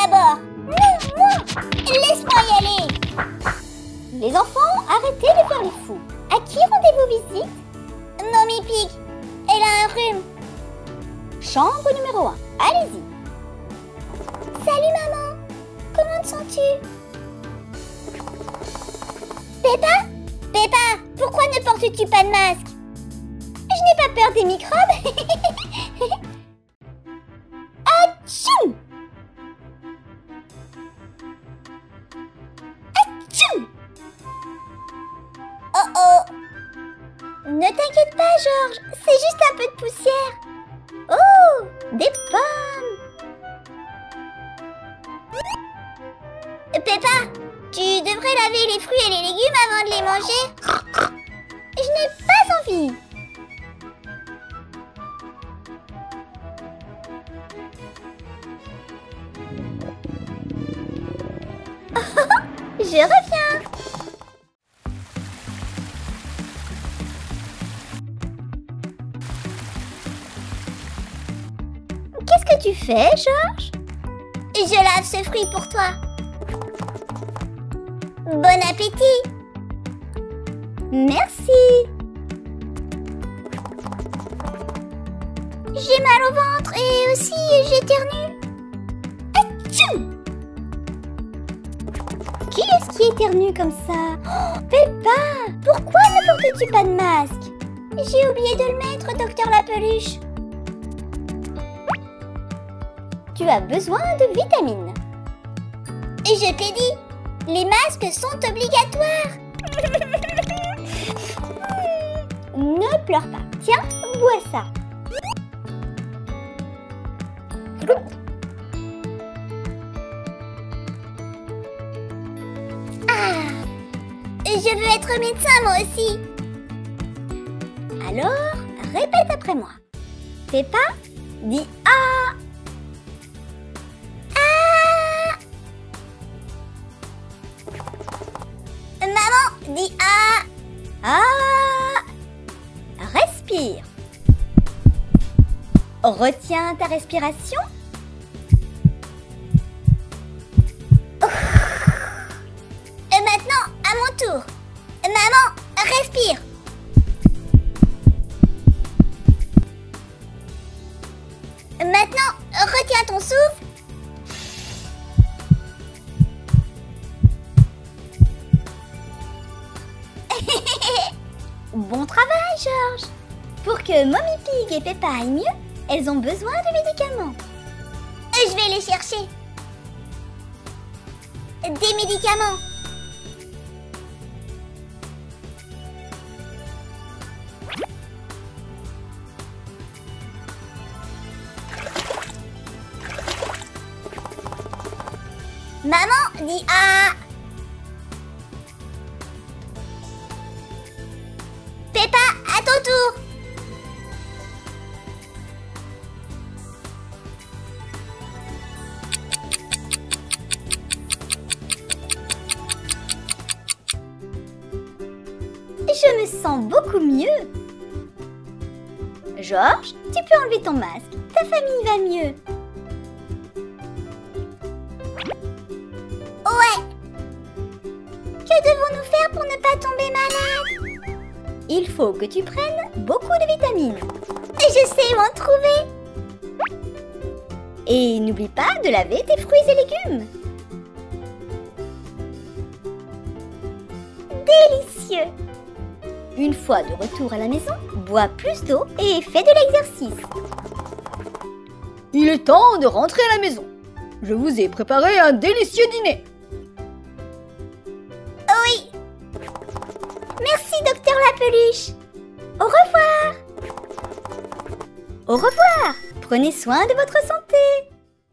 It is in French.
d'abord. Laisse-moi y aller. Les enfants, arrêtez de faire les fous. À qui rendez-vous visite? Mommy Pig, elle a un rhume. Chambre numéro 1, allez-y. Salut maman, comment te sens-tu? Peppa Peppa, pourquoi ne portes-tu pas de masque? Je n'ai pas peur des microbes Ne t'inquiète pas, Georges, c'est juste un peu de poussière. Oh Des pommes Peppa, tu devrais laver les fruits et les légumes avant de les manger. Je n'ai pas envie. Je reviens. Qu'est-ce que tu fais, Georges? Je lave ce fruit pour toi. Bon appétit. Merci. J'ai mal au ventre et aussi j'éternue. Qui est-ce qui éternue comme ça? Oh, Peppa! Pourquoi ne portes-tu pas de masque? J'ai oublié de le mettre, docteur la peluche. Tu as besoin de vitamines. Je t'ai dit, les masques sont obligatoires. ne pleure pas. Tiens, bois ça. Ah Je veux être médecin moi aussi. Alors, répète après moi. Peppa, dis Ah dis Ah Ah Respire. Retiens ta respiration. Et maintenant, à mon tour. Maman, respire. Bon travail, Georges. Pour que Mommy Pig et Peppa aillent mieux, elles ont besoin de médicaments. Je vais les chercher. Des médicaments. Maman, dis ah. Je me sens beaucoup mieux. Georges, tu peux enlever ton masque. Ta famille va mieux. Ouais. Il faut que tu prennes beaucoup de vitamines. Je sais où en trouver. Et n'oublie pas de laver tes fruits et légumes. Délicieux. Une fois de retour à la maison, bois plus d'eau et fais de l'exercice. Il est temps de rentrer à la maison. Je vous ai préparé un délicieux dîner. Oui. Merci, docteur Au revoir. Au revoir. Prenez soin de votre santé.